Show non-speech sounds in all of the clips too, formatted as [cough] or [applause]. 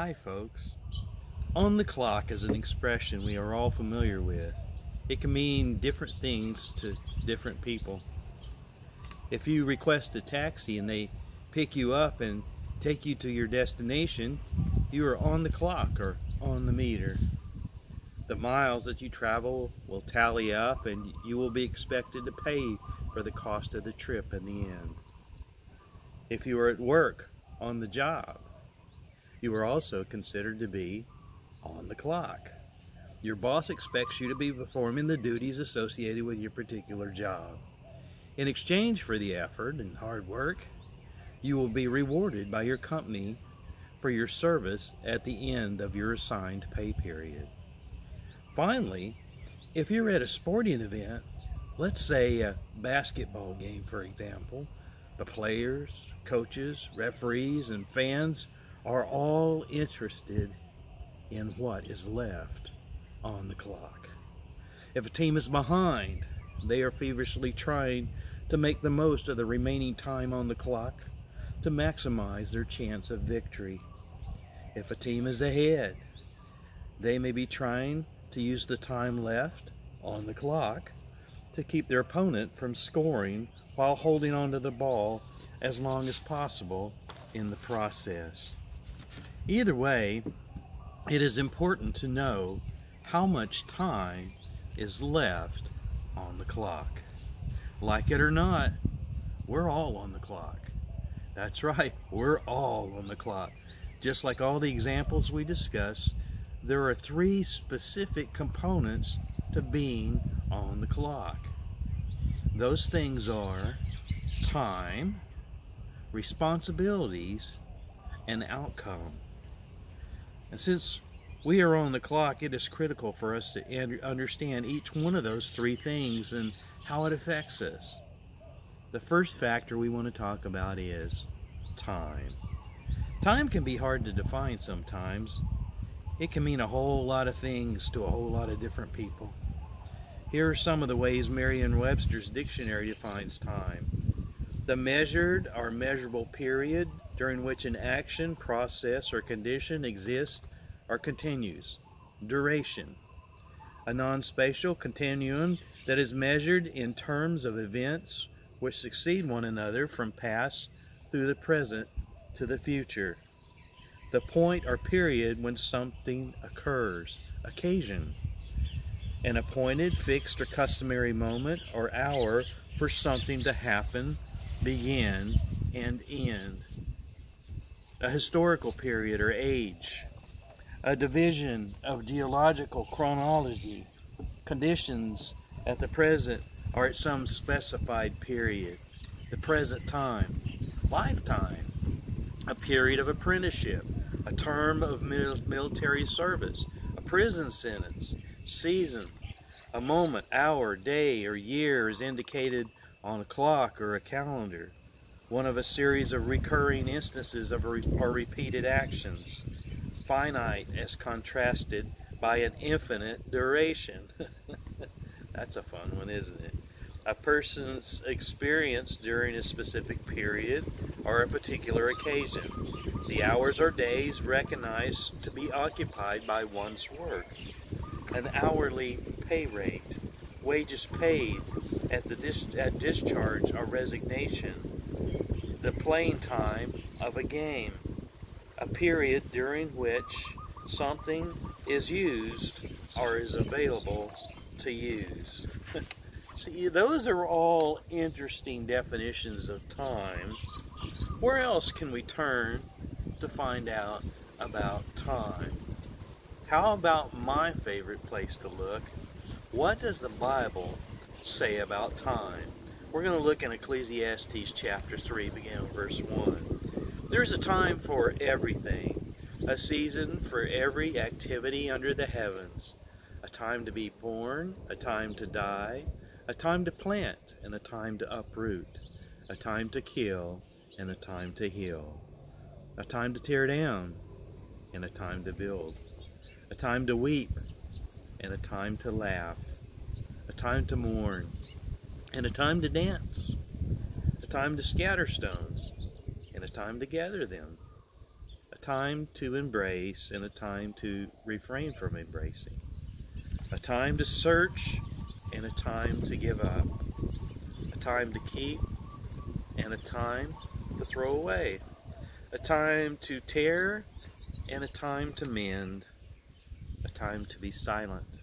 Hi folks. On the clock is an expression we are all familiar with. It can mean different things to different people. If you request a taxi and they pick you up and take you to your destination, you are on the clock or on the meter. The miles that you travel will tally up and you will be expected to pay for the cost of the trip in the end. If you are at work on the job, you are also considered to be on the clock. Your boss expects you to be performing the duties associated with your particular job. In exchange for the effort and hard work, you will be rewarded by your company for your service at the end of your assigned pay period. Finally, if you're at a sporting event, let's say a basketball game for example, the players, coaches, referees, and fans are all interested in what is left on the clock. If a team is behind, they are feverishly trying to make the most of the remaining time on the clock to maximize their chance of victory. If a team is ahead, they may be trying to use the time left on the clock to keep their opponent from scoring while holding onto the ball as long as possible in the process. Either way, it is important to know how much time is left on the clock. Like it or not, we're all on the clock. That's right, we're all on the clock. Just like all the examples we discussed, there are three specific components to being on the clock. Those things are time, responsibilities, and outcome. And since we are on the clock, it is critical for us to understand each one of those three things and how it affects us. The first factor we want to talk about is time. Time can be hard to define sometimes. It can mean a whole lot of things to a whole lot of different people. Here are some of the ways Merriam-Webster's dictionary defines time. The measured or measurable period during which an action, process, or condition exists or continues. Duration. A non-spatial continuum that is measured in terms of events which succeed one another from past through the present to the future. The point or period when something occurs. Occasion. An appointed, fixed, or customary moment or hour for something to happen, begin, and end a historical period or age, a division of geological chronology, conditions at the present or at some specified period, the present time, lifetime, a period of apprenticeship, a term of military service, a prison sentence, season, a moment, hour, day, or year is indicated on a clock or a calendar, one of a series of recurring instances of re or repeated actions, finite as contrasted by an infinite duration. [laughs] That's a fun one, isn't it? A person's experience during a specific period or a particular occasion. The hours or days recognized to be occupied by one's work. An hourly pay rate. Wages paid at the dis at discharge or resignation the playing time of a game, a period during which something is used or is available to use. [laughs] See, those are all interesting definitions of time. Where else can we turn to find out about time? How about my favorite place to look? What does the Bible say about time? We're going to look in Ecclesiastes chapter 3, beginning with verse 1. There's a time for everything, a season for every activity under the heavens, a time to be born, a time to die, a time to plant, and a time to uproot, a time to kill, and a time to heal, a time to tear down, and a time to build, a time to weep, and a time to laugh, a time to mourn, and a time to dance, a time to scatter stones, and a time to gather them, a time to embrace and a time to refrain from embracing, a time to search and a time to give up, a time to keep and a time to throw away, a time to tear and a time to mend, a time to be silent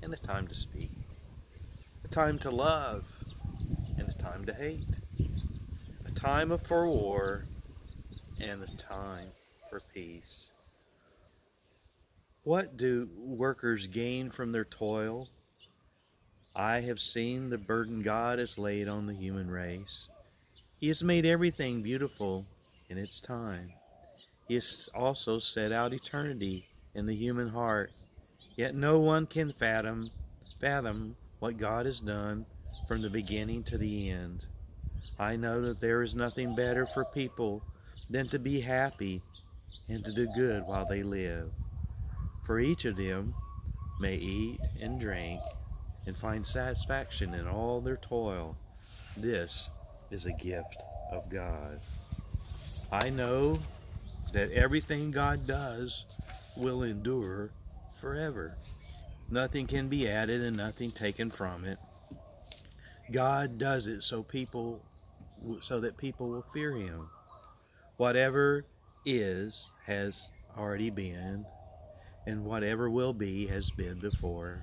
and a time to speak, time to love and a time to hate, a time for war and a time for peace. What do workers gain from their toil? I have seen the burden God has laid on the human race. He has made everything beautiful in its time. He has also set out eternity in the human heart. Yet no one can fathom, fathom what God has done from the beginning to the end. I know that there is nothing better for people than to be happy and to do good while they live. For each of them may eat and drink and find satisfaction in all their toil. This is a gift of God. I know that everything God does will endure forever. Nothing can be added and nothing taken from it. God does it so people so that people will fear him. Whatever is has already been and whatever will be has been before.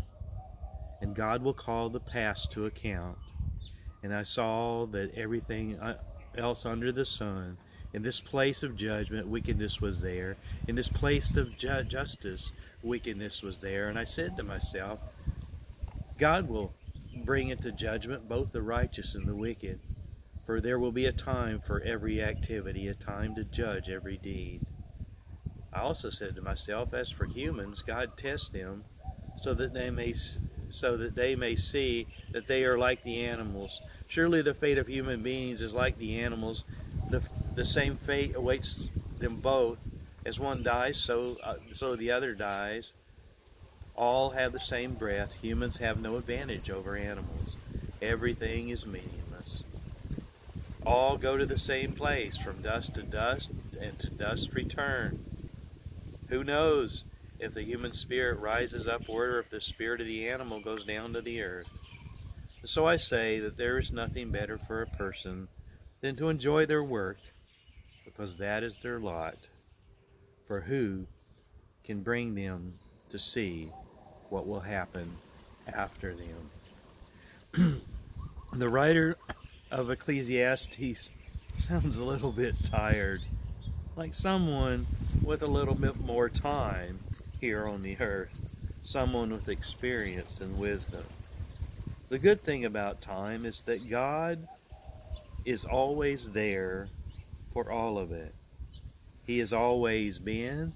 And God will call the past to account and I saw that everything uh, else under the sun, in this place of judgment, wickedness was there. In this place of ju justice, wickedness was there. And I said to myself, God will bring into judgment both the righteous and the wicked. For there will be a time for every activity, a time to judge every deed. I also said to myself, as for humans, God tests them so that they may so that they may see that they are like the animals. Surely the fate of human beings is like the animals. The, the same fate awaits them both. As one dies, so, uh, so the other dies. All have the same breath. Humans have no advantage over animals. Everything is meaningless. All go to the same place, from dust to dust, and to dust return. Who knows? if the human spirit rises upward or if the spirit of the animal goes down to the earth. So I say that there is nothing better for a person than to enjoy their work, because that is their lot. For who can bring them to see what will happen after them? [clears throat] the writer of Ecclesiastes sounds a little bit tired, like someone with a little bit more time here on the earth, someone with experience and wisdom. The good thing about time is that God is always there for all of it. He has always been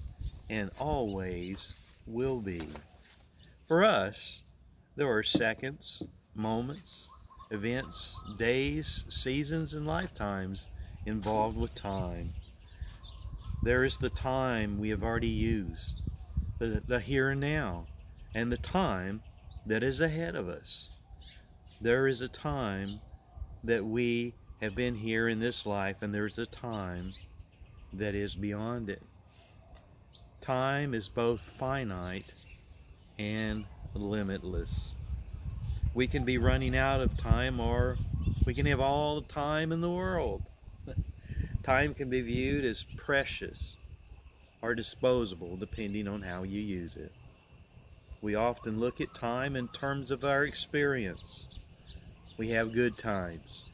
and always will be. For us, there are seconds, moments, events, days, seasons, and lifetimes involved with time. There is the time we have already used the, the here and now, and the time that is ahead of us. There is a time that we have been here in this life, and there's a time that is beyond it. Time is both finite and limitless. We can be running out of time, or we can have all the time in the world. [laughs] Time can be viewed as precious are disposable depending on how you use it. We often look at time in terms of our experience. We have good times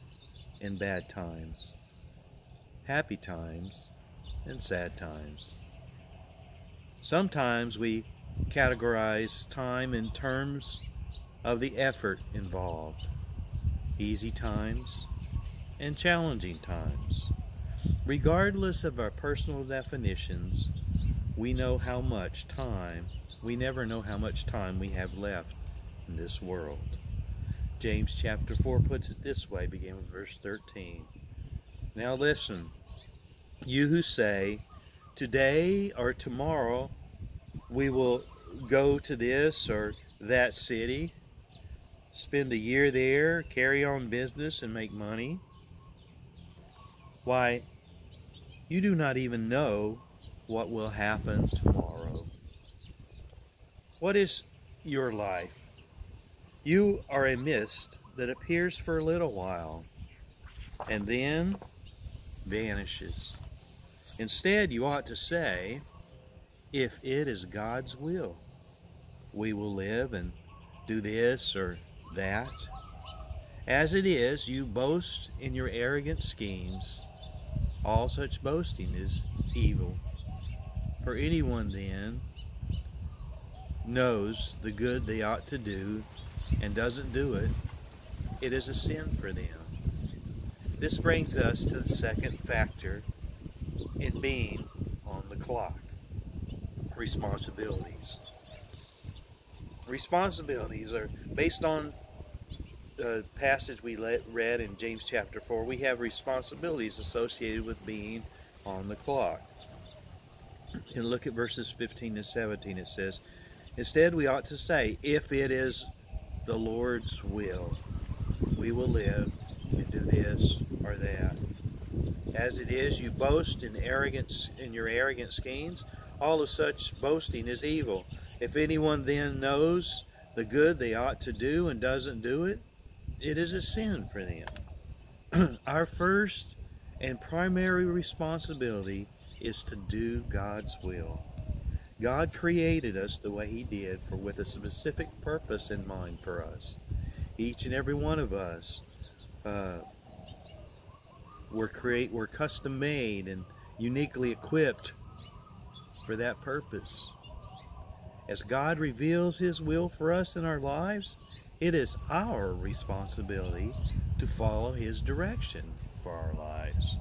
and bad times, happy times and sad times. Sometimes we categorize time in terms of the effort involved, easy times and challenging times. Regardless of our personal definitions, we know how much time, we never know how much time we have left in this world. James chapter 4 puts it this way, beginning with verse 13. Now listen, you who say, today or tomorrow we will go to this or that city, spend a year there, carry on business, and make money. Why, you do not even know what will happen tomorrow. What is your life? You are a mist that appears for a little while and then vanishes. Instead, you ought to say, if it is God's will, we will live and do this or that. As it is, you boast in your arrogant schemes. All such boasting is evil. For anyone then knows the good they ought to do and doesn't do it, it is a sin for them. This brings us to the second factor in being on the clock responsibilities. Responsibilities are based on the passage we read in James chapter 4. We have responsibilities associated with being on the clock. And look at verses 15 and 17. It says, Instead, we ought to say, if it is the Lord's will, we will live and do this or that. As it is, you boast in arrogance in your arrogant schemes. All of such boasting is evil. If anyone then knows the good they ought to do and doesn't do it, it is a sin for them. [clears throat] Our first and primary responsibility is to do God's will. God created us the way He did for with a specific purpose in mind for us. Each and every one of us uh, were create were custom made and uniquely equipped for that purpose. As God reveals His will for us in our lives, it is our responsibility to follow His direction for our lives.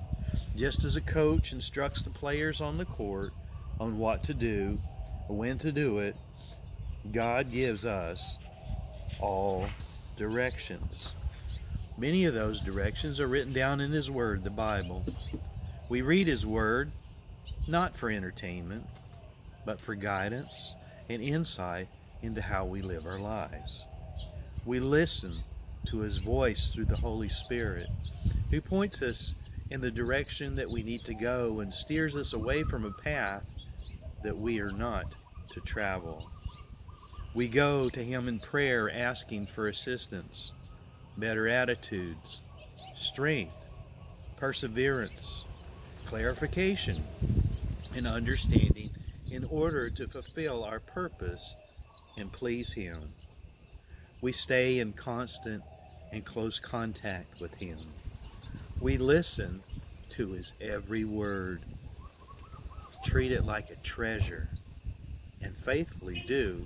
Just as a coach instructs the players on the court on what to do, when to do it, God gives us all directions. Many of those directions are written down in His Word, the Bible. We read His Word not for entertainment, but for guidance and insight into how we live our lives. We listen to His voice through the Holy Spirit, who points us in the direction that we need to go and steers us away from a path that we are not to travel. We go to Him in prayer asking for assistance, better attitudes, strength, perseverance, clarification, and understanding in order to fulfill our purpose and please Him. We stay in constant and close contact with Him. We listen to His every word, treat it like a treasure, and faithfully do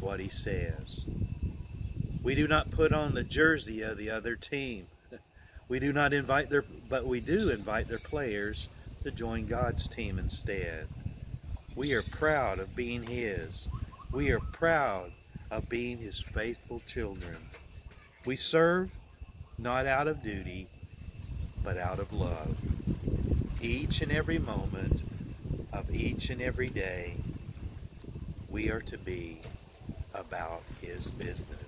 what He says. We do not put on the jersey of the other team. [laughs] We do not invite their, but we do invite their players to join God's team instead. We are proud of being His. We are proud of being His faithful children. We serve not out of duty, but out of love. Each and every moment of each and every day, we are to be about His business.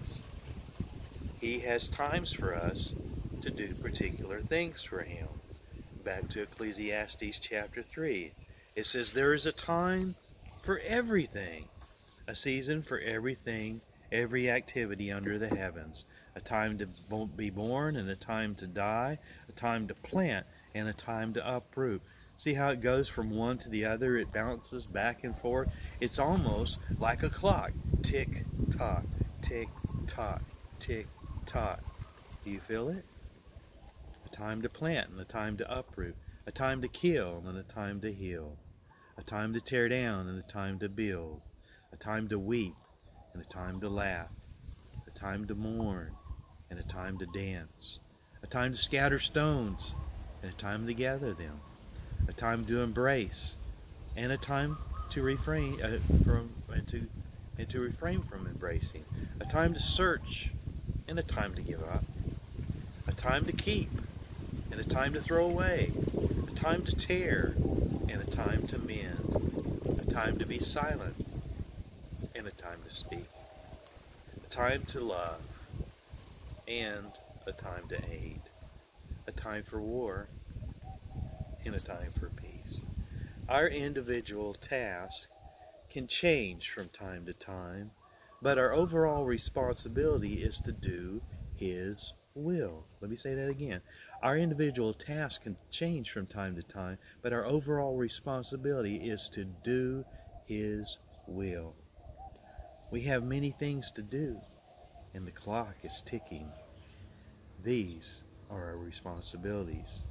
He has times for us to do particular things for Him. Back to Ecclesiastes chapter 3. It says, There is a time for everything, a season for everything, every activity under the heavens, a time to be born and a time to die, a time to plant and a time to uproot. See how it goes from one to the other? It bounces back and forth. It's almost like a clock. Tick, tock, tick, tock, tick, tock. Do you feel it? A time to plant and a time to uproot a time to kill and a time to heal, a time to tear down and a time to build, a time to weep and a time to laugh, a time to mourn and a time to dance, a time to scatter stones and a time to gather them, a time to embrace and a time to refrain uh, from and to and to refrain from embracing, a time to search and a time to give up, a time to keep and a time to throw away, a time to tear and a time to mend, a time to be silent and a time to speak, a time to love and a time to aid, a time for war and a time for peace. Our individual tasks can change from time to time, but our overall responsibility is to do His will. Let me say that again. Our individual tasks can change from time to time, but our overall responsibility is to do His will. We have many things to do, and the clock is ticking. These are our responsibilities.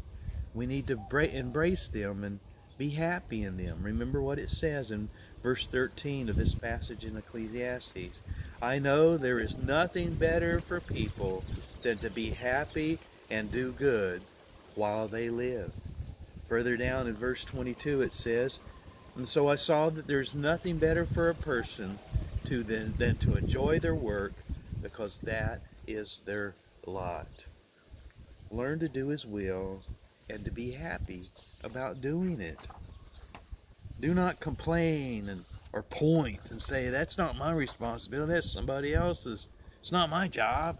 We need to embrace them and be happy in them. Remember what it says in verse 13 of this passage in Ecclesiastes. I know there is nothing better for people than to be happy and do good while they live. Further down in verse 22 it says, And so I saw that there's nothing better for a person to than, than to enjoy their work because that is their lot. Learn to do his will and to be happy about doing it. Do not complain and or point and say that's not my responsibility, that's somebody else's. It's not my job.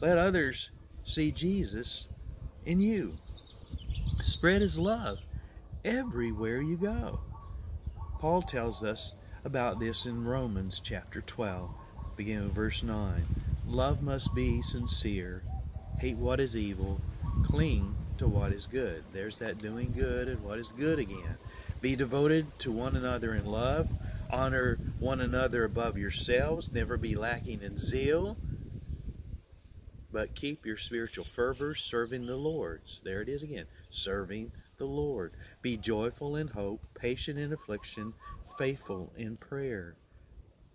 Let others see Jesus in you. Spread his love everywhere you go. Paul tells us about this in Romans chapter 12, beginning with verse 9. Love must be sincere. Hate what is evil. Cling to what is good. There's that doing good and what is good again. Be devoted to one another in love. Honor one another above yourselves. Never be lacking in zeal. But keep your spiritual fervor serving the Lord. There it is again. Serving the Lord. Be joyful in hope, patient in affliction, faithful in prayer.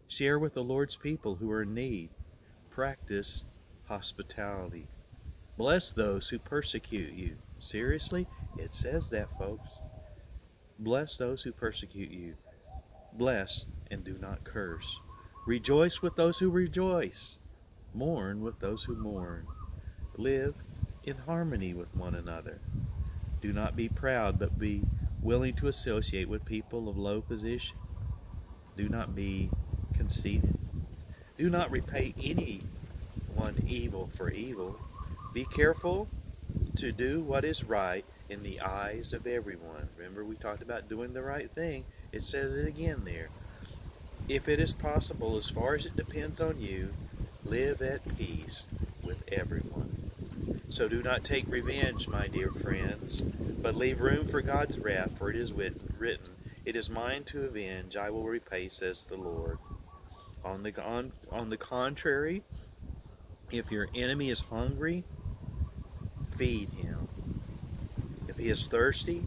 Share with the Lord's people who are in need. Practice hospitality. Bless those who persecute you. Seriously? It says that, folks. Bless those who persecute you. Bless and do not curse. Rejoice with those who rejoice. Mourn with those who mourn. Live in harmony with one another. Do not be proud, but be willing to associate with people of low position. Do not be conceited. Do not repay anyone evil for evil. Be careful to do what is right in the eyes of everyone. Remember, we talked about doing the right thing. It says it again there. If it is possible, as far as it depends on you, live at peace with everyone. So do not take revenge, my dear friends, but leave room for God's wrath, for it is written, It is mine to avenge, I will repay, says the Lord. On the, on, on the contrary, if your enemy is hungry, feed him. If he is thirsty,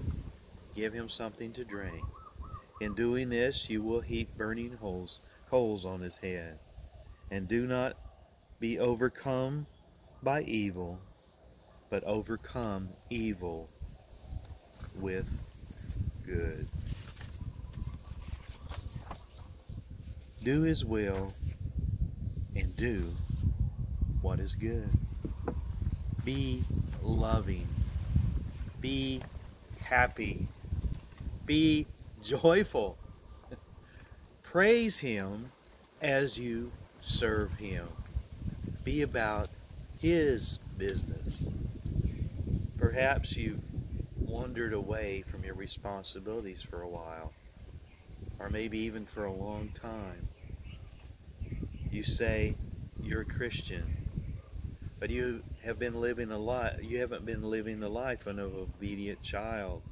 give him something to drink. In doing this, you will heap burning holes, coals on his head. And do not be overcome by evil, but overcome evil with good. Do his will and do what is good. Be loving. Be happy. Be joyful. [laughs] Praise Him as you serve Him. Be about His business. Perhaps you've wandered away from your responsibilities for a while, or maybe even for a long time. You say you're a Christian, but you have been living a life, you haven't been living the life of an obedient child.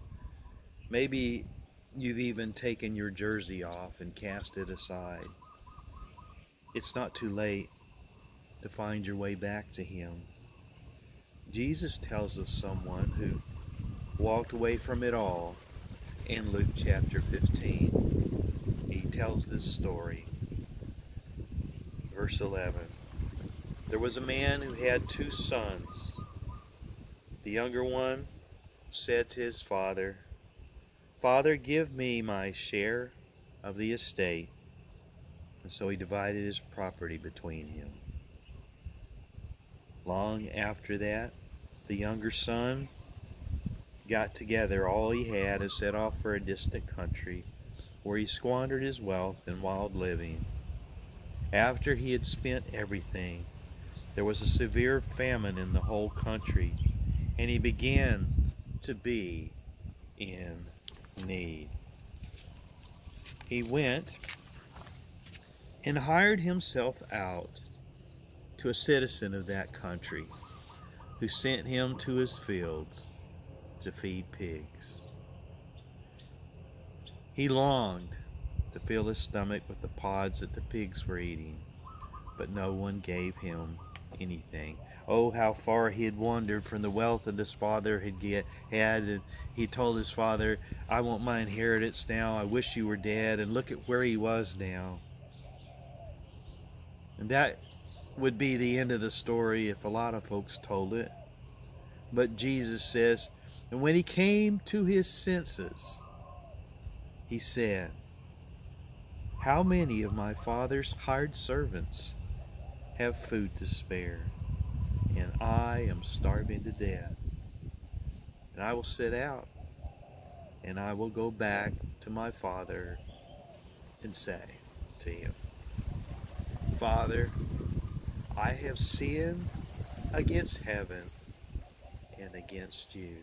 Maybe you've even taken your jersey off and cast it aside. It's not too late to find your way back to Him. Jesus tells of someone who walked away from it all in Luke chapter 15. He tells this story. Verse 11. There was a man who had two sons. The younger one said to his father, Father, give me my share of the estate. And so he divided his property between him. Long after that, the younger son got together all he had and set off for a distant country where he squandered his wealth in wild living. After he had spent everything, there was a severe famine in the whole country, and he began to be in need. He went and hired himself out to a citizen of that country who sent him to his fields to feed pigs. He longed to fill his stomach with the pods that the pigs were eating, but no one gave him anything. Oh, how far he had wandered from the wealth that his father had get, had. And he told his father, I want my inheritance now. I wish you were dead. And look at where he was now. And that would be the end of the story if a lot of folks told it. But Jesus says, and when he came to his senses, he said, How many of my father's hired servants have food to spare? And I am starving to death. And I will sit out, and I will go back to my father and say to him, Father, I have sinned against heaven and against you.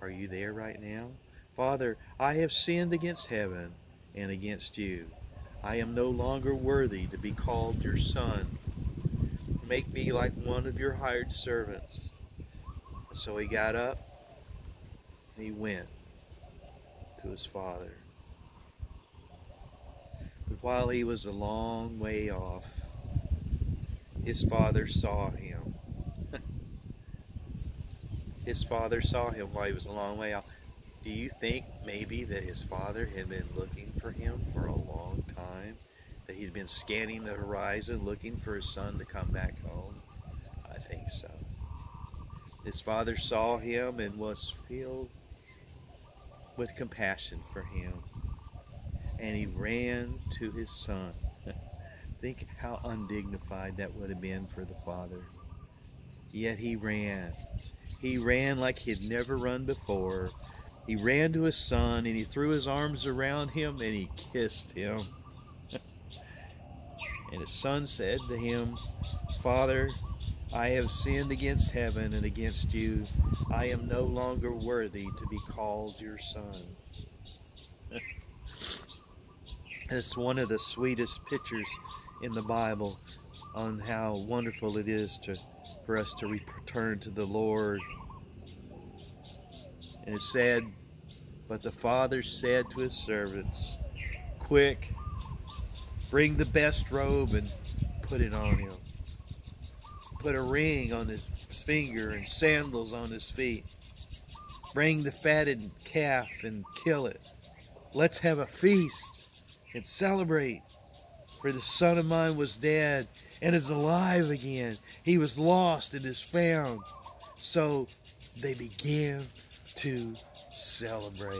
Are you there right now? Father, I have sinned against heaven and against you. I am no longer worthy to be called your son. Make me like one of your hired servants. So he got up and he went to his father. But while he was a long way off, his father saw him. [laughs] his father saw him while he was a long way off. Do you think maybe that his father had been looking for him for a long time? That he'd been scanning the horizon looking for his son to come back home? I think so. His father saw him and was filled with compassion for him. And he ran to his son. [laughs] Think how undignified that would have been for the father. Yet he ran. He ran like he'd never run before. He ran to his son and he threw his arms around him and he kissed him. And his son said to him, Father, I have sinned against heaven and against you. I am no longer worthy to be called your son. [laughs] it's one of the sweetest pictures in the Bible on how wonderful it is to for us to return to the Lord. And it said, But the father said to his servants, Quick, bring the best robe and put it on him. Put a ring on his finger and sandals on his feet. Bring the fatted calf and kill it. Let's have a feast and celebrate for the son of mine was dead and is alive again. He was lost and is found. So they began to celebrate.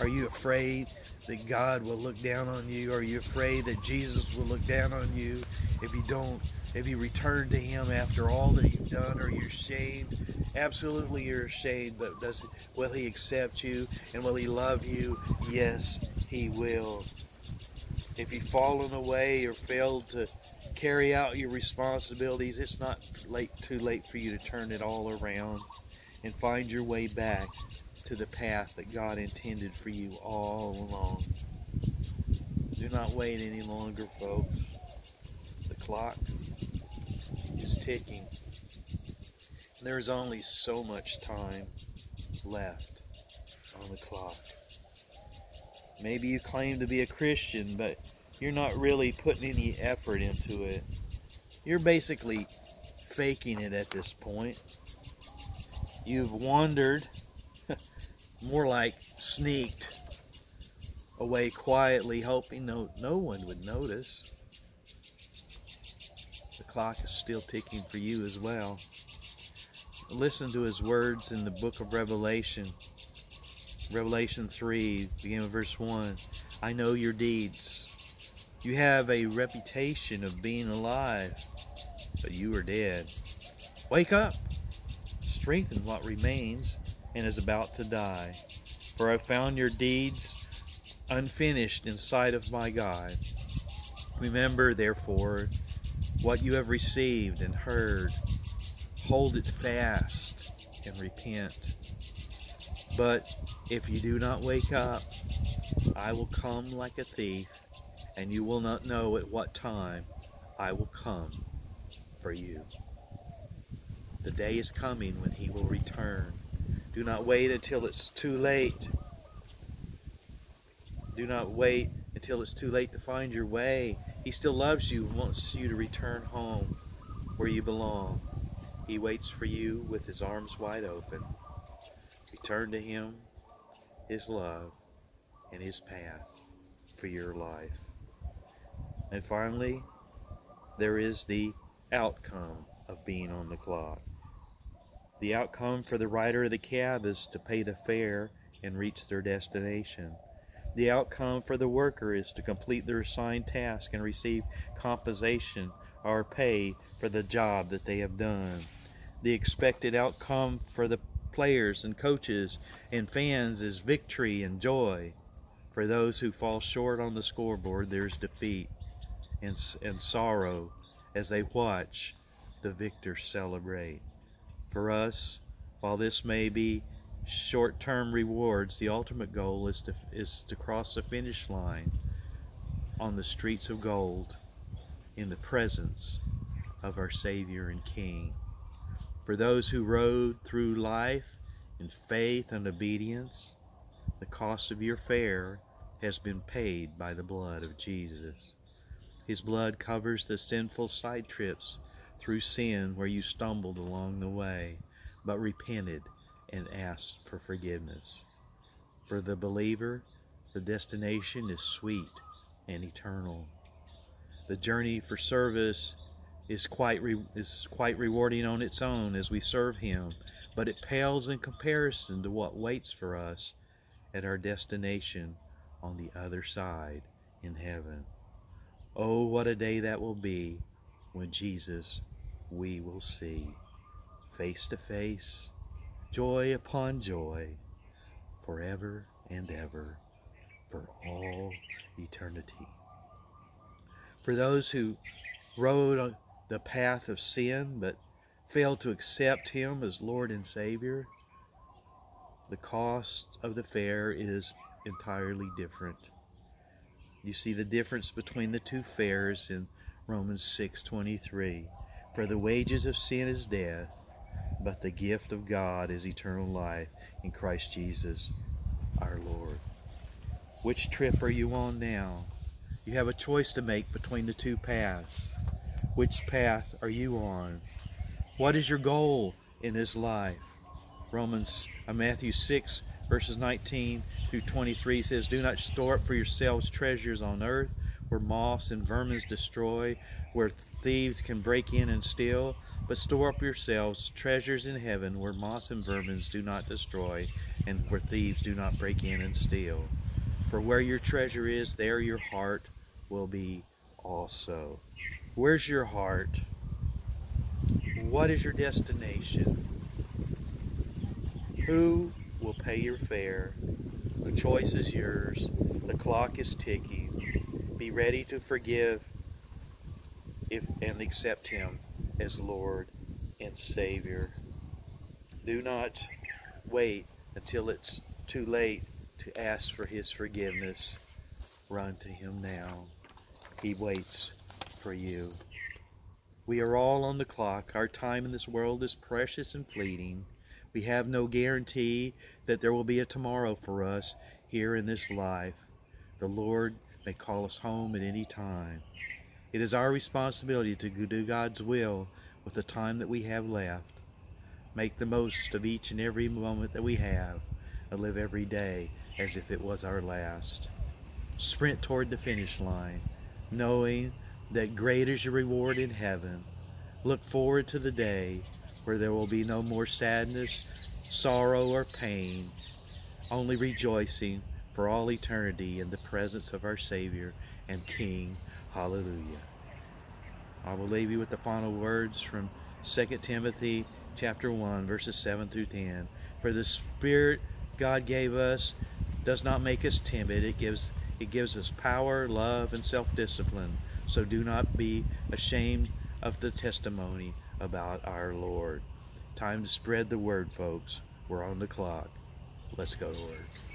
Are you afraid that God will look down on you? Are you afraid that Jesus will look down on you if you don't, if you return to Him after all that you've done? Are you ashamed? Absolutely, you're ashamed. But does will He accept you and will He love you? Yes, He will. If you've fallen away or failed to carry out your responsibilities, it's not late too late for you to turn it all around and find your way back to the path that God intended for you all along. Do not wait any longer, folks. The clock is ticking. There's only so much time left on the clock. Maybe you claim to be a Christian, but you're not really putting any effort into it. You're basically faking it at this point. You've wandered, more like sneaked away quietly, hoping no, no one would notice. The clock is still ticking for you as well. Listen to his words in the book of Revelation. Revelation 3, beginning with verse 1. I know your deeds. You have a reputation of being alive, but you are dead. Wake up, strengthen what remains and is about to die. For I found your deeds unfinished in sight of my God. Remember, therefore, what you have received and heard. Hold it fast and repent. But if you do not wake up, I will come like a thief, and you will not know at what time I will come for you. The day is coming when he will return. Do not wait until it's too late. Do not wait until it's too late to find your way. He still loves you and wants you to return home where you belong. He waits for you with his arms wide open. Return to him his love and his path for your life. And finally, there is the outcome of being on the clock. The outcome for the rider of the cab is to pay the fare and reach their destination. The outcome for the worker is to complete their assigned task and receive compensation or pay for the job that they have done. The expected outcome for the players and coaches and fans is victory and joy. For those who fall short on the scoreboard, there's defeat and, and sorrow as they watch the victors celebrate. For us, while this may be short-term rewards, the ultimate goal is to, is to cross the finish line on the streets of gold in the presence of our Savior and King. For those who rode through life in faith and obedience, the cost of your fare has been paid by the blood of Jesus. His blood covers the sinful side trips through sin where you stumbled along the way, but repented and asked for forgiveness. For the believer, the destination is sweet and eternal. The journey for service is quite is quite rewarding on its own as we serve Him, but it pales in comparison to what waits for us at our destination on the other side in heaven. Oh, what a day that will be when Jesus we will see face to face, joy upon joy, forever and ever, for all eternity. For those who rode the path of sin but failed to accept Him as Lord and Savior, the cost of the fare is entirely different. You see the difference between the two fares in Romans 6:23. For the wages of sin is death, but the gift of God is eternal life in Christ Jesus our Lord. Which trip are you on now? You have a choice to make between the two paths. Which path are you on? What is your goal in this life? Romans, uh, Matthew 6, verses 19 through 23 says, Do not store up for yourselves treasures on earth where moths and vermin destroy, where thieves can break in and steal, but store up yourselves treasures in heaven where moths and vermin do not destroy, and where thieves do not break in and steal. For where your treasure is, there your heart will be also. Where's your heart? What is your destination? Who will pay your fare? The choice is yours. The clock is ticking. Be ready to forgive if and accept him as Lord and Savior. Do not wait until it's too late to ask for his forgiveness. Run to him now. He waits for you. We are all on the clock. Our time in this world is precious and fleeting. We have no guarantee that there will be a tomorrow for us here in this life. The Lord may call us home at any time. It is our responsibility to do God's will with the time that we have left. Make the most of each and every moment that we have and live every day as if it was our last. Sprint toward the finish line, knowing that great is your reward in heaven. Look forward to the day where there will be no more sadness, sorrow, or pain, only rejoicing for all eternity in the presence of our Savior and King Hallelujah. I will leave you with the final words from 2 Timothy chapter 1 verses 7 through 10. For the spirit God gave us does not make us timid. It gives it gives us power, love, and self-discipline. So do not be ashamed of the testimony about our Lord. Time to spread the word, folks. We're on the clock. Let's go to work.